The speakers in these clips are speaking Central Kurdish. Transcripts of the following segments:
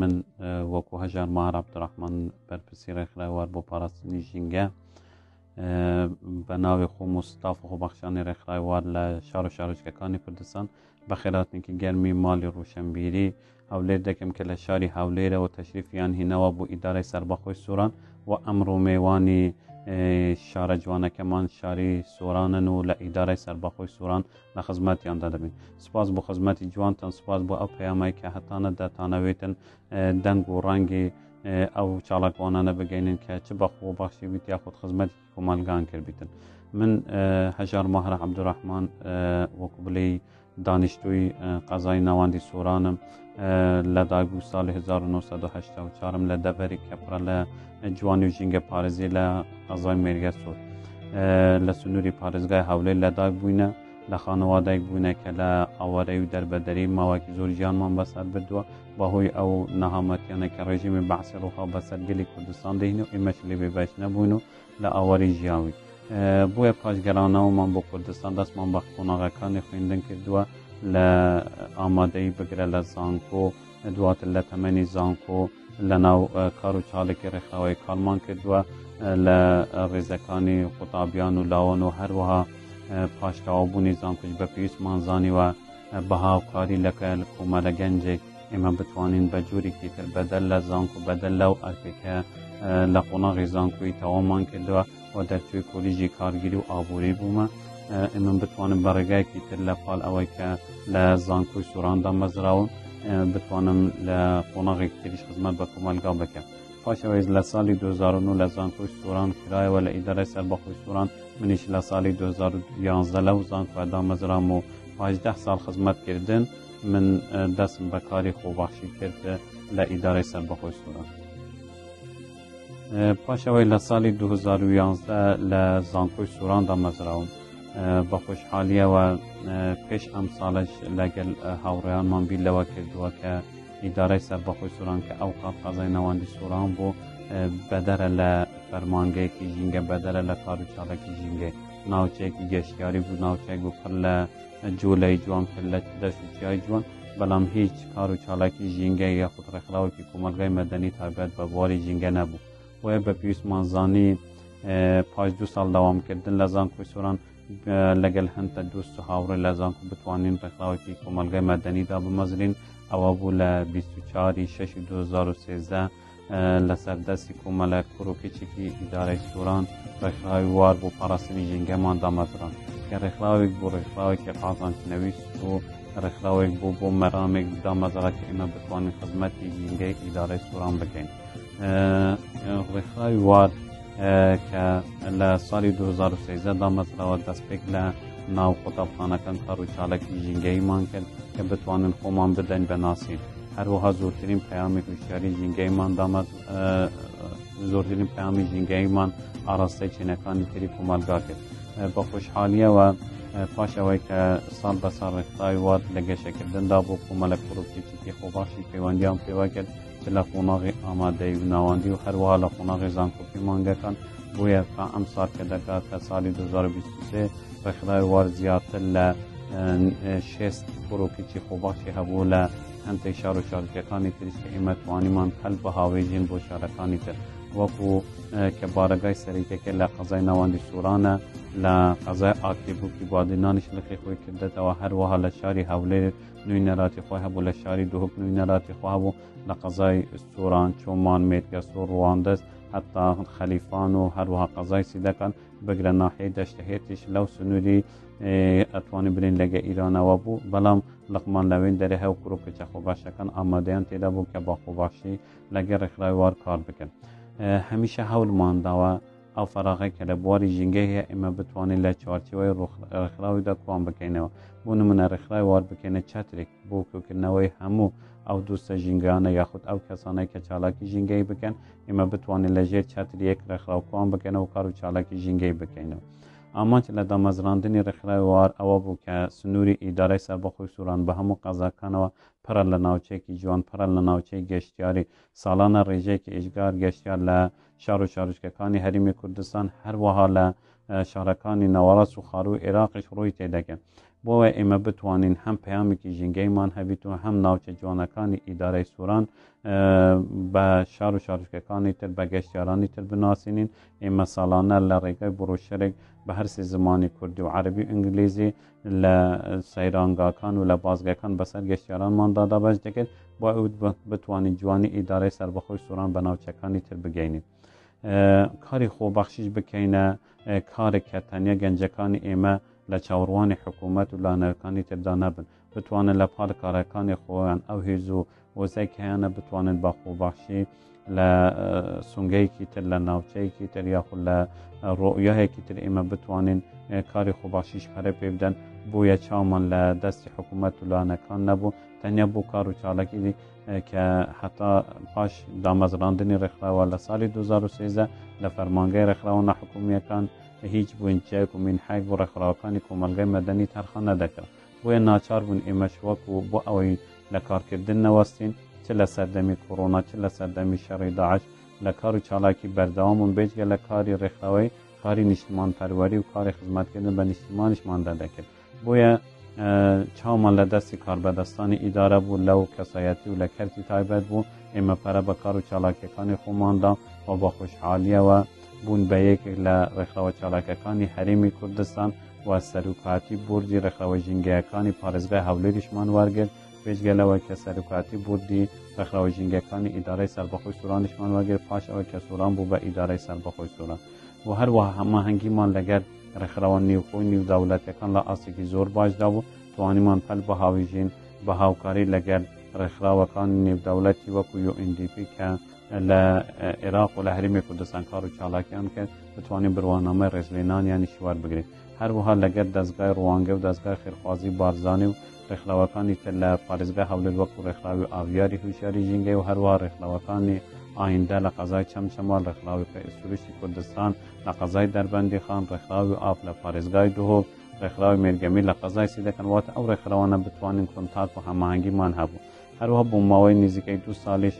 من وەکو هەژار ماراب درحمان بەرپرسی ڕێکخراوار بۆ پاراستنی ژینگە بە ناوی خۆ مستاف و خۆبەخشانی ڕێکخراوار لە شار و شارۆچکەکانی کوردستان بە خێراتنیکی گەرمی مالی ڕوشنبیری هەولێر دەکەم کە لە شاری هەولێرەوە تەشریفیان هینەوە بۆ ئیدارای سربەخۆی سووران و ئەمڕۆ میێوانی شارە جوانەکەمان شاری سۆرانن و لە ئیدارای سربەخۆی سوران لە خزمەتیاندا دەبین سپاس بۆ خزمەتی جوانتان سپاس بۆ ئەو پەیامایی کە هەتانە دەتانەوێتن دەنگ و ڕەنگی ئەو چاڵکوانانە بگەینن کە چ بەخۆ باشی بیت یاخود خزمەتی کۆمانگان کردبیتن من هەژار ماهرە عبدوڕحمان وەکو بلەی دانیشتوی قەزای ناوەندی سۆرانم لە داگو ساڵی 1940م لە دەبەری کەپرە لە جوانی و ژینگە پارێزی لە قەزای مێریگە سۆر لە سنووری پارێزگای هەولێ لە داگ بووینە لە خانەوادایک بوونە کە لە ئەوارەی و دەربەدەری ماواکی زۆر ژیانمان بەسەر بردووە بەهۆی ئەو نەهامەتیانە کە ڕێژیمی بەعسی ڕۆخا بەسەرگەلی کوردستان دەین و ئمەش لێ بێبش نەبوون و لە ئاواری ژیاوی. بۆیە پاشگەرانەوەمان بۆ کوردستان دەستمان بە قۆناغەکانی خوێندن کردووە لە ئامادەی بگرە لە زانکۆ دواتر لە تەمەنی زانکۆ لە ناو کار و چالێکی ڕێکخاوی کارمان کردووە لە ڕێزەکانی قوتابیان و لاوان و هەروەها پاشتەوابوونی زانکوچ بە پێویستمان زانیوە بەهاوکاری لەکە کۆمەرە گەنجێک ئێمە بتوانین بە جوورێکی تر بەدەل لە زانک و بەدەل لەو ئەرپێکە لە قۆناغی زانکوی تەوامان کردووە و دەرتوێ کۆلیژی کارگیری و ئابووری بوومە من بتوانم بەڕێگایکی تر لە پاڵ ئەوەی کە لە زانکۆی سووراندا مەزراون بتوانم لە قۆناغێک تریش خزمەت بە کۆمەلگا بکەم پاشەوەی لە ساڵی 2009 لە زانکۆی سووران کرایەوە لە ئیدارای سەربەخۆی سووران منیش لە ساڵی 2011 لەو زانکۆدا مەزرام و 15 سال خزمەت کردن من دەستم بە کاری خۆباخشی کرد لە ئیدارای سەربەخۆی سووران. پاشەوەی لە ساڵی 2011 لە زانکۆی سووراندا مەزراوم بە خۆشحالیەوە پێش ئەم ساڵش لەگەل هاوڕێیانمان بیلەوە کردووە کە ئیدارای سەر بەخۆی سووران کە ئەو قاپقازای نەوەندی سووران بۆ بەدەرە لە فەرمانگەیەکی ژینگە بەدەرە لە کار و چاڵێکی ژینگە ناوچێکی گەشتیاری بوو ناوچێک بوو پر لە جوولەی جوان پر لە دەستیای جوان بەڵام هیچ کار و چاڵێکی ژینگە یەخود ڕێکخراوەکی کۆمەلگای مەدەنی تابێت بە بۆری ژینگە نەبوو وە بە پێویستمانزانی پاش دو سال داوامکردن لە زانکۆی سۆران لەگەل هەندە دو هاوڕێ لە زانکو بتوانین ڕێکخلاوێکی کۆمەلگای مەدەنیدا بمەزرین ئەوە بوو لە 24 6 2013 لەسەردەستی کۆمەلە کۆڕۆکێکێکی ئیدارەی سوران ڕێکخراوی وار بۆ پاراستنی ژینگەمان دامەزران کە ڕێکخلاوێک بۆ ڕێکخلاوێکی قازانکردنەویست و ڕێکخلاوێک بۆ بۆ مەرامێک دامەزرا کە ئێمە بتوانین خزمەتی ژینگەی ئیدارەی سوران بکەین ڕێخاوی وار کە لە ساڵی 2013 دامەزراوە دەستپێک لە ناو قوتابخانەکەن قەڕوی چالەکی ژینگەیمان کرد کە بتوانن خۆمان بدەین بەناسی هەروەها زۆرترین پەیامی کوشتیاری ژینگەیمان دامەت زۆرترین پامی ژینگەیمان ئاراستەی چینەکانی تری کۆمەلگا کرد بە خوۆشحالیەوە پاشەوەی کە ساڵ بەسەر ڕێکتای وات لە گەشەکردندا بۆ کۆمەلە کوڕپێکی تێخۆباشی پەیوەندیان پێوە کرد Bila qonağı amadeyu nawandiyo her wiha li qonaxê Zankopî mangekan bûye ka em sarkedeka te salî du zar bîst û sê Rexdayê war ziyattir li şêst porokîçî Xobaxê hebû li hentê şar û şarkekanî tirî sê ême wanîman hel bihavêjin bo şarekanî tir. وەکو کە بارەگای سەریکەکە لە قەزای ناوەندی سوورانە لە قەزای ئاکتیبووکی بادینانیش لەقی خۆی کردێتەوە هەروەها لە شاری هەولێر نوی نەراتی خۆی هەبوو لە شاری دوهک نوی نەراتی خوابوو لە قەزای سووران چۆمان مێتگە سوور ڕواندەست حتا خەلیفان و هەروەها قەزای سیدەکان بگرە ناحی دەشتهێتیش لەو سنووری ئەتوانی برین لەگە ئیرانەوە بوو بەڵام لەقمان لەوین دەرێ هەو کڕووکە چەخۆباشەکان ئامادەیان تێدا بوو کە باخۆباشی لەگە ڕێکخراوار کار بکەن. هەمیشە هەولمانداوە ئەو فەراغی کە لە بواری ژینگە هەیە ئێمە بتوانین لە چوارچەوەی ڕخراویدا کوان بکەینەوە بۆ نمونە ڕخرای وار بکەینە چترێک بۆ کوکردنەوەی هەموو ئەو دووسە ژینگانە یاخود ئەو کەسانەی کە چالاکی ژینگەی بکەن ئێمە بتوانین لە ژێر چترێک ڕخراوکوان بکەنەوە کار و چالاکی ژینگەی بکەینەوە. ئامانتی لە دامەزراندنی ڕێکخراوی وار ئەوە بوو کە سنووری ئیدارای سەر بەخۆی سووران بە هەموو قازاکانەوە پرە لە ناوچێکی جوان پرە لە ناوچەی گەشتیاری ساڵانە ڕێژەیەکی ئیشگار گەشتیان لە شار و شارشکەکانی هەریمی کوردستان هەروەها لە شارەکانی نەوەڕاست و خاروی عێراقیش ڕووی تێدەکەن بۆە ئێمە بتوانین هەم پەیامێکی ژینگەیمان هەبیت و هەم ناوچە جوانەکانی ئیدارەی سووران بە شار و شارشکەکانی تر بە گەشتیارانی تر بناسیین ئێمە ساڵانە لە ڕێگای بڕۆشەرێک بە هەرسی زمانی کوردی و عربی ئینگلیزی لە سەیرانگاکان و لە بازگەکان بەسەر گەشتیارانماندا دابش دەکرد بۆ ئەوت بتوانین جوانی ئیدارەی سربەخۆی سووران بە ناوچەکانی تر بگەینین. کاری خۆبەخشیش بکەینە کارێک کە تەنیا گەنجەکانی ئێمە لە چاوەڕوانی حکوومەت و لانەرەکانی تێبدا نەبن بتوانن لە پارکارەکانی خۆیان ئەو هێز و وەزێک هەیەە بتوانن بەخۆباشی لە سونگەیەکی تر لە ناوچەیەکی تر یاخ لە ڕۆیەیەکی تر ئێمە بتوانین کاری خۆباشیش پەرە پێ بدەن بۆیە چاومان لە دەستی حکوومەت و لانەکان نەبوو تەنیا بۆ کار و چالەکی کە حتا پاش دامەزراندنی ڕێکخراوە لە ساڵی 2013 لە فەرمانگەی ڕێکخراوە نەحکومیەکان هیچ بوونچەک و مینحەک و ڕێکخراوەکانی کۆمەلگای مەدەنی تەرخە نەدەکرد بۆیە ناچار بوون ئێمەش وەکو بۆ ئەوەی لە کارکردن نەوەستین چ لە سەردەمی کۆڕۆنا چ لە سەردەمی شەڕی داعش لە کار و چالاکی بەردەوامون بێجگە لە کاری ڕێکخراوەی کاری نیشتمان پەروەری و کاری خزمەتکردن بە نیشتمانیشماندا دەکرد بۆیە چاومان لە دەستی کاربەدەستانی ئیدارە بوو لەو کەسایەتی و لە کەرتی تایبەت بوو ئێمە پەرە بە کار و چالاکیەکانی خۆماندا و بە خوشحالیەوە بوون بە یەکێک لە ڕێکخەوە چالاکەکانی هەرێمی کوردستان و سەرکاتی بردی ڕێکخەوە ژینگەکانی پارێزگای هەولێریشمان وەرگرت پێشگەلەوە کە سەرکاتی بردی ڕێکخەوە ژینگەکانی ئیدارەی سەربەخۆی سورانیشمان وەرگرت پاش ئەوە کە سوران بوو بە ئیدارەی سەربەخۆی سوران و هەروەها هەماهەنگیمان لەگەر ڕێکخەوە نیوخۆی نیوداولەتەکان لە ئاستێکی زۆر باشدا بوو توانیمان پەل بە هاویژین بە هاوکاری لەگەر ڕێکخراوەکان نێودەوڵەتی وەکو یNDP کە لە عێراق و لە هەرمی کوردستانکار و چالاکیان کرد بتوانین بڕوانامە ڕێزلێنان یانی شوار بگرین هەروەها لەگەر دەستگای ڕوانگە و دەستگای خێرخوازی بارزانانی و ڕێکخلاوەکانی تر لە پارێزگای هەولێر وەکو ڕێکخلاوی ئاویاری هوشیاری ژینگەی و هەروە ڕێکخلاوەکانی ئایندا لە قەزای چەمچەما ڕێکخلاوی پێئسوریشی کوردستان لە قەزای دەربەندی خان ڕێکخلاوی ئاف لە پارێزگای دهۆک ڕێکخلاوی مێرگەمی لە قەزای سی دەکەن واتە ئەو ڕێکخراوانە بتوانین کنتاک و هەماهنگگیمان هەبوو هەروەها بووماوەی نزیکەی دو ساڵیش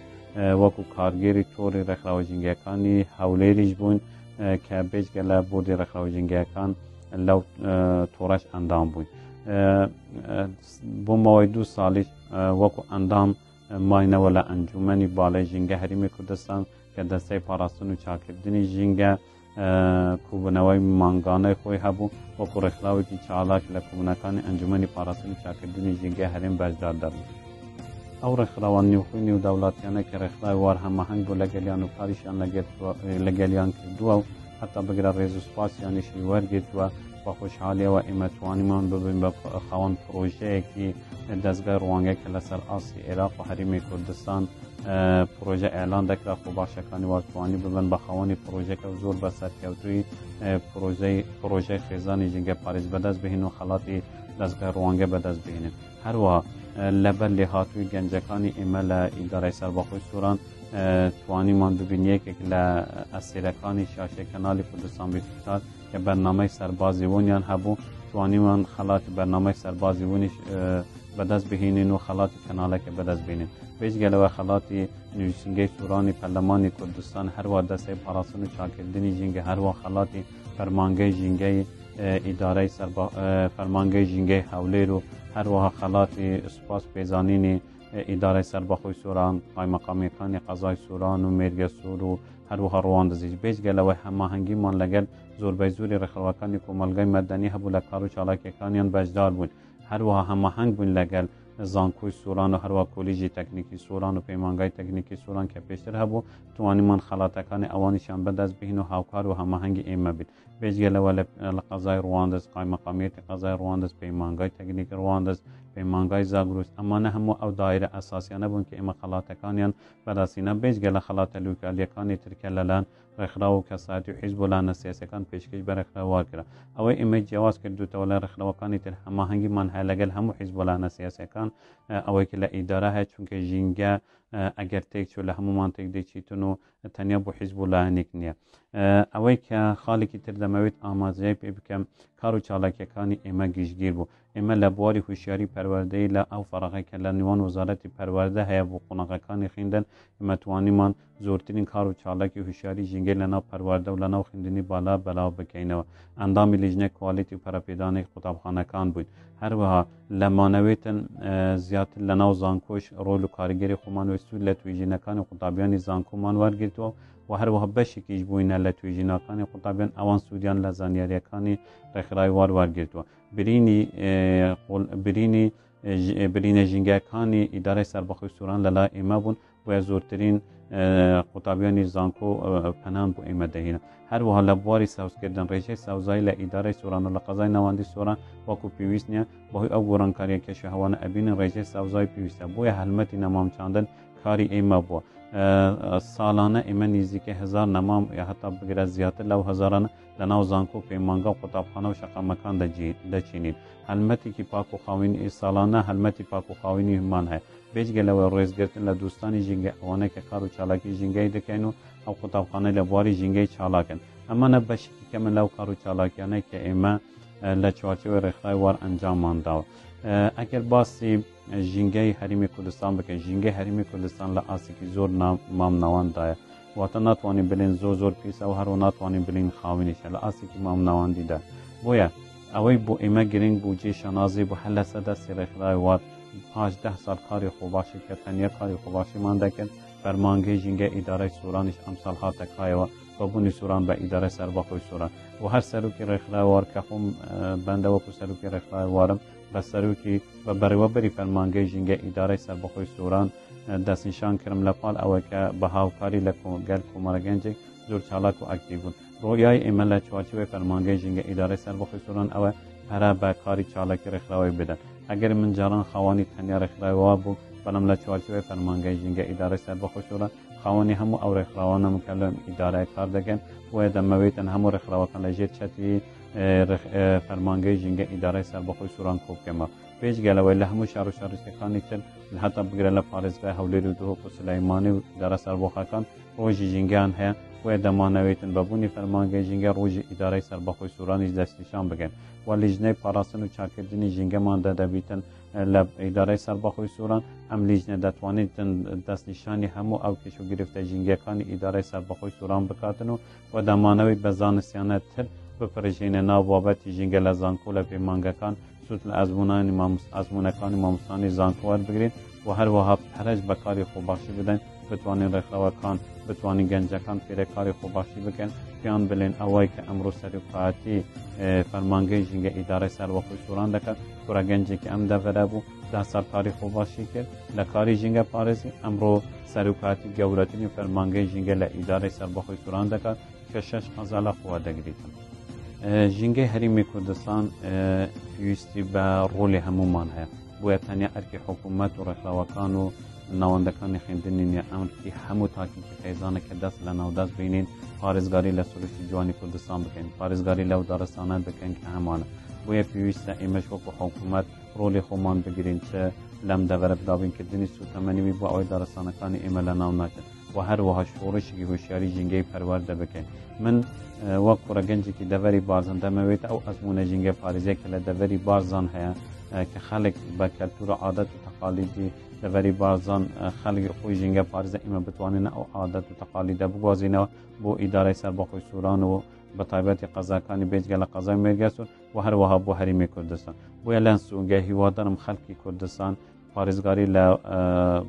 وەکو کارگەری تۆری ڕێکخراوە جنگەکانی هەولێریش بوون کە بێجگە لە بردی ڕێکخراوە جنگەکان لەو تۆڕەش ئەندام بووین بۆ ماوەی دوو ساڵیش وەکو ئەندام ماینەوە لە ئەنجومەنی باڵی ژینگە هەریمی کوردستان کە دەستەی پاراستن و چاکردنی ژینگە کوبنەوەی مانگانەی خۆی هەبوو وەکو ڕێکخراوێکی چالاک لە کوبنەکانی ئەنجومەنی پاراستنی چاکردنی ژینگە هەرێم بەشدار دەبوو ئەو ڕێکخراوانی و خوێنی و داوڵاتیانە کە ڕێکخلای وار هەمەهنگ بۆ لەگەلیان و پاریشیان لەگەلیان کردووە و حتا بگرە ڕێز و سپاسیانیشی وەرگێتوە بە خۆشحالیەوە ئێمەتوانیمان ببین بە خاوەن پرۆژەیەکی دەستگای ڕوانگە کە لەسەر ئاسی عێراق و هەریمی کوردستان پرۆژە ئەلان دەکرا خۆ باشەکانی واتوانی ببن بە خاوەنی پرۆژەکە و زۆر بە سەرکەوتوی پرۆژەی خێزانی ژنگە پارێز بەدەست بهین و خەڵاتی دەستگای ڕوانگە بەدەست بهێنن هەروە لە بەرلێ هاتووی گەنجەکانی ئێمە لە ئیدارای سەرباخۆی سووران توانیمان ببین یەکێک لە ئەسیرەکانی شاشە کەنالی کوردستان بشار کە بەرنمەی سەربازیوانیان هەبوو توانیمان خەڵاتی بەرنمەی سەربازیونیش بەدەست بهێنین و خەڵاتی کەناڵەکە بەدەست بینین بێژگەلەوە خەڵاتی نووسنگەی سوورانی پەرلەمانی کوردستان هەروە دەسەی پاراستن و چاکردنی ژینگە هەروە خەڵاتی فەرمانگەی ژینگەی ئیدارەی فەرمانگەی ژینگەی هەولێر و هەروەها خەڵاتی سوپاس پێزانینی ئیدارای سەربەخۆی سوران قایمەقامیەکانی قەزای سوران و مێرگە سوور و هەروها ڕوان دەزیش بێجگەلەوەی هەماهنگگیمان لەگەر زۆربەی زووری ڕێخەڵەکانی کۆمەلگەی مەدەنی هەبوو لە کار و چالاکیەکانیان بەشدار بوون هەروەها هەماهنگ بوون لەگەل زانکۆی سوران و هەروە کۆلیژی تەکنیکی سوران و پەیمانگای تەکنیکی سوران کە پێشتر هەبوو توانیمان خەڵاتەکانی ئەوانیشان بەدەست بهین و هاوکار و هەماهنگگی ئێمە بیت بێژگەلەوە لە قەزای ڕواندز قایمەقامیەتی قەزای ڕواندز پەیمانگای تەکنیک ڕواندز پەیمانگای زاگرروست ئەمانە هەموو ئەو دایرە ئەساسیانە بوون کە ئێمە خەڵاتەکانیان بەداستینە بێژگە لە خەڵاتە لوکالیەکانی ترکە لەلان ڕێکخرا و کەساتی و حیز بۆ لاەنە سیاسەکان پێشکەش بەرەخراوا کرا ئەوەی ئمە جیاواز کردوتەوە لە ڕخنەوەەکانی تر هەماهنگگیمان هەیە لەگەل هەموو حیز بۆ لاەنە سیاسەکان ئەوەیکە لە ئیدارا هەیە چونکە ژینگە ئەگەر تێک چۆ لە هەمومان تێک دەیچیتون و تەنیا بۆ حیز بۆ لایەنێک نییە ئەوەی کە خاڵێکی تر دەمەوێت ئامازای پێ بکەم کار و چاڵکیەکانی ئێمە گشتگیر بوو ئێمە لە بواری هوشیاری پەروەردەی لە ئەو فەرەقەکە لە نێوان وەزارەتی پەروەردە هەیە بۆ قۆناغەکانی خوێندن ئمەتوانیمان زۆرترین کار و چاڵکی هوشیاری ژینگەی لە ناو پەروەردە و لە ناو خوێندنی بالا بەلاو بکەینەوە ئەندامی لیژنە کوالیتی پەرەپێدانی قوتابخانەکان بووین هەروەها لەمانەوێتن زیاتر لە ناو زانکۆش ڕۆل و کاریگەری خۆمان و سوود لە توێژینەکانی قوتابیانی زانکۆمان وەرگرتەوە و هەروەها بەشێکیش بووینە لە توێژینەکانی قوتابیان ئەوان سوودیان لە زانیاریەکانی ڕێکخرای وار وەرگرتووە برینی برینی برینە ژینگەکانی ئیدارای سربەخۆی سووران لەلا ئێمە بوون وە زۆرترین قوتابیانی زانکۆ پەنان بۆ ئێمە دەهێنە هەروەها لە بواری ساوسکردن ڕێژەی ساوزایی لە ئیدارای سوران و لە قەزای ناوەندی سۆران وەکو پێویست نیە بەهی ئەو گۆڕانکاریە کێشە هەوانە ئەبین ڕێژەی ساوزای پێویستە بۆیە هەلمەتی نەمامچاندن کاری ئێمە بووە ساڵانە ئێمە نزیکە هزار نەمام یا هەتا بگرە زیاتر لەو هزاران لە ناو زانکۆ پەیمانگە و قوتابخانە و شەقامەکان دەچینین هەلمەتێکی پاک و خاوین ساڵانە هەلمەتی پاک و خاوینی همان هەیە بێجگەلەوە ڕێزگرتن لە دوستانی ژینگە ئەوانەیە کە کار و چالاکی ژینگەی دەکەین و ئەو قوتابخانە لە بواری ژینگەی چالاکن ئەمانە بەشێکی کەمە لەو کار و چالاکیانەی کە ئێمە لە چوارچەوە ڕێکخای وار ئەنجامانداوە ئەگەر باسی ژینگەی هەرمی کوردستان بکەن ژینگەی هەرمی کوردستان لە ئاسیکی زۆر مام ناوانندایە واتە ناتوانین بلین زۆ زۆر پیسە و هەرو ناتوانین بلین خاوینێکە لە ئاسیکی مام ناوانندیدا بۆیە ئەوەی بۆ ئێمە گرنگ بوو جێ شەنازی بۆ هەل لە سەدا سێرەخدای وات پاده سال کاری خۆباشی کە تەنیا کاری خۆباشیمان دەکرد فەرمانگەی ژینگە ئیدارای سورانیش ئەمساڵ هاتەکایەوە بوونی سوران بە ئیدارە سەربەخۆی سوران و هەر سەرروکی ڕێکخراوار کە خۆم بەندەوەکو سەرروکی ڕێکخراوارم بە سەرروکی بە بەڕێوەبەری فەرمانگەی ژینگە ئیدارەی سەربەخۆی سووران دەستنیشان کردم لە پاڵ ئەوەکە بە هاوکاری لە کۆگەل کۆمەرەگەنجێک زۆر چالاک و ئاکتیبوون ڕۆیای ئێمە لە چوارچوەی فەرمانگەی ژینگە ئیدارەی سەربەخۆی سووران ئەوە هەرا بە کاری چالاکی ڕێکخراوی بدەن ئەگەر من جاران خاوانی تەنیا ڕێکخراوەوە بوو بەڵام لە چوارچوەی فەرمانگەی ژینگە ئیدارەی سەربەخۆی سووران خاوەنی هەموو ئەو ڕێکخراوانە مکەلم ئیدارای کار دەگەن وە دەمەوێتن هەموو ڕێکخراوەکان لە ژێر چەتی فەرمانگەی ژینگە ئیدارای سەربەخۆی سوران کۆبکەمە پێش گەلەوەی لە هەموو شار و شارستەکانی تر هەتا بگرە لە پارێزگای هەولێر و دۆ پسلەیمانی و دارە سەربۆخەکان ڕۆژی ژینگیان هەیە وێ دەمانەوێتن بە بوونی فەرمانگەی ژینگە ڕۆژی ئیدارای سەربەخۆی سورانیش دەستیشان بگەن و لیژنەی پاراستن و چاکردنی ژینگەمان دەدەبیتن لە ئیدارای سەربەخۆی سوران ئەم لیژنە دەتوانێتن دەستنیشانی هەموو ئەو کشو گرفتە ژینگەکانی ئیدارای سەربەخۆی سوران بکاتن و وەدەمانەوەی بە زانستیانە تر بپەرژێنە ناو بابەتی ژینگە لە زانکۆ لە پەیمانگەکان سوود لە ئەزمونانی ئەزمونونەکانی مامستانی زانکۆوار بگرێت و هەروەها هەرج بەکاری خۆباشی بدەن بتوانین ڕێکخەوەکان بتوانین گەنجەکان فێرەکاری خۆباشی بکەن پێیان بلێن ئەوەی کە ئەمڕۆ سەرقاەتی فەرمانگەی ژینگە ئیدارەی سەروەخۆی سووران دەکات کورە گەنجێکی ئەم دەڤرە بوو دا سەرکاری خۆباشی کرد لە کاری ژینگە پارێزی ئەمڕۆ سەرکاتی گەورەتنی فەرمانگەی ژینگە لە ئیدارەی سەربەخۆی سووران دەکات کە 6 قەزا لە خوا دەگریتن. ژینگەی هەریمی کوردستان پێویستی بە ڕۆلی هەمومان هەیە بۆیە تەنیا ئەرکی حکوومەت و ڕێکخلاوەکان و ناوەندەکانی خوێندنی نیە ئەمرکی هەموو تاکیکی خەیزانە کە دەست لە ناودەست بینین پارێزگاری لە سروشی جوانی کوردستان بکەین پارێزگاری لەو دارستانە بکەین کە هەمانە بۆیە پێویستە ئێمەش وەکو حکوومەت ڕۆلی خۆمان بگرین چە لەم دەبەرە دابینکردنی سوتەمەنیوی بۆ ئەوەی دارستانەکانی ئێمە لە ناو ناکرد و هر وها شورشی که هوشیاری جنگی پرورده بکن من وەکو ڕەگەنجێکی دەوەری بازن دەمەوێت ئەو ئەزمونە جنگە پارێزیە کە لە دەوەری بازان هەیە کە خەڵک بە کەلتور عادەت و تەقالیدی دەوەری بازان خەلکی خۆی ژینگە پارێزە ئمە بتوانین ئەو عادەت و تەقالیدە بگوازینەوە بۆ ئیدارای سەر بەخۆی سووران و بە تایبەتی قەزاکانی بێجگە لە قەزای مێرگەسون و هەروەها بۆ هەریمی کوردستان بۆیە لەن سوگە هیوادارم خەلکی کوردستان پارێزگاری لە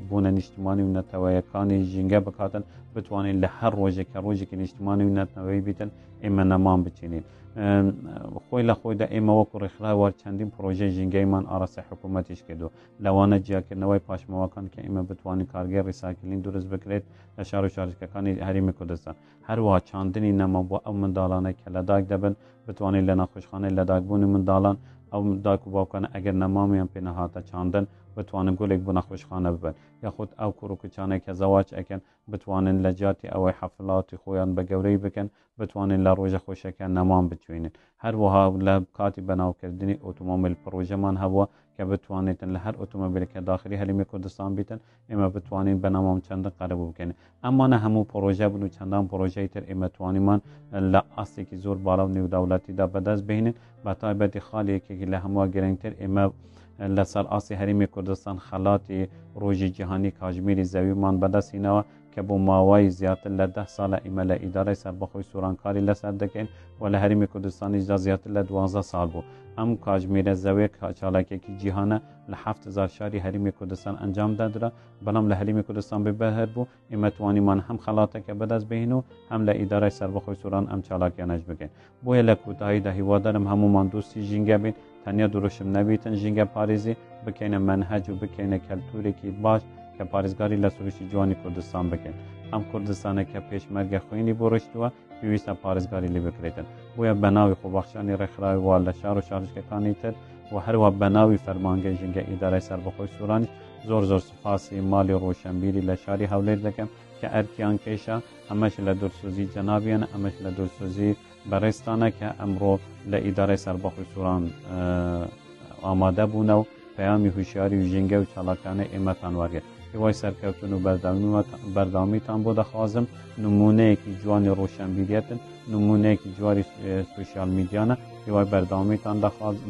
بوونە نیشتیمانی و نەتەوەیەکانی ژینگە بکاتن بتوانین لە هەر ڕۆژێکە ڕۆژێکی نیشتیمانی و نەتەوەی بیتن ئێمە نەمان بچینین خۆی لە خۆیدا ئێمە وەکو ڕێکخراوار چەندین پرۆژە ژینگەیمان ئاراسی حکوومەتیش کردو لەوانە جیاکردنەوەی پاشماوەکان کە ئێمە بتوانین کارگەی ڕیساکردین درست بکرێت لە شار و شارکەکانی هەریمی کوردستان هەروە چاندنی نەمە بۆ ئەو منداڵانە کە لەداک دەبن بتوانین لە ناخۆشخانەی لەداکبوونی منداڵان ئەو داک و باوکانە ئەگەر نەمامیان پێنەهاتە چاندن بتوانن گولێک بوو نەخۆشخانە ببن یاخود ئەو کوڕکوچانێک کە زەواج ئەکەن بتوانن لە جااتی ئەوەی حەفلاتی خۆیان بە گەورەی بکەن بتوانین لە ڕۆژە خۆشەکە نەمان بچینن هەروەها لە کاتی بەناوکردنی ئۆتۆمۆمبیل پرۆژەمان هەبووە کە بتوانێتن لە هەر ئۆتۆمبیلکە داخلی هەرمی کوردستان بیتن ئێمە بتوانین بەنامام چەندە قەرەبوو بکەن ئەمانە هەموو پرۆژە بن و چەندان پرۆژەی تر ئێمە توانیمان لە ئاستێکی زۆر باڵاو نێوداوڵەتیدا بەدەست بهێنن بە تایبەتی خاڵیەکێکی لە هەمووە گەرنگتر ئێمە لەسەر ئاسی هەرمی کوردستان خەڵاتی ڕۆژی جیهانی کاژمیری زەویمان بەدەستینەوە کە بۆ ماوای زیاتر لە ده ساڵە ئیمە لە ئیدارای سەربەخۆی سوورانکاری لەسەر دەکەین و لە هەرمی کوردستانی دا زیاتر لە 12 سال بوو ئەم کاژمێرە زەوێ کاچالەکێکی جیهانە لە 7 شاری هەرمی کوردستان ئەنجام دادرا بەڵام لە هەرمی کوردستان ببهر بوو ئێمە توانیمان هەم خڵاتەکە بەدەست بهین و هەم لە ئیدارای سەربەخۆی سوران ئەم چالاکیانەش بگەین بۆیە لە کوتاهیدا هیوادارم هەمومان دوستی ژینگە بین تەنیا دروشم نەبیتن ژینگە پارێزی بکەینە منهەج و بکەینە کەلتورێکی باش و کە پارێزگاری لە سروشی جوانی کوردستان بکەن ئەم کوردستانە کە پێشمەرگە خوێنی بۆ ڕشتووە پێویستە پارێزگاری لی بکرێتن بۆیە بەناوی خۆباخشانی ڕێکخراوی وال لە شار و شارشکەکانی تر و هەروە بەناوی فەرمانگەی ژنگە ئیدارای سربەخۆی سوورانی زۆر زۆر سپاسی مالی ڕۆشنبیری لە شاری هەولێر دەکەم کە ئەرکیان کێشە ئەمەش لە دورسۆزی جەنابیان ئەمەش لە دورسۆزی بەڕێستانە کە ئەمڕۆ لە ئیدارای سربەخۆی سووران ئامادە بوونەوە پەیامی هوشیاری و ژینگە و چالاکانە ئێمە تانواگە وای سەرکەوتن و خوازم بۆ دەخوازم جوان جوانی نمونه که جواری سوسیال میدیانە هیوای تان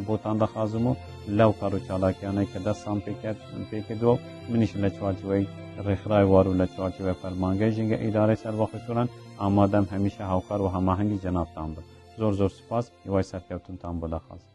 بۆتان دەخوازم و لەو کار و چالاکیانەی کە دەستان پێکرد پێکردوە منیش لە چوارچوەی ڕێکخرای وار و لە چوارچوە فەرمانگەی ژینگە ئیدارە اما ئامادەم همیشه هاوکار و جناب تان بن زور زور سپاس هیوای سەرکەوتنتان بۆ دەخوازم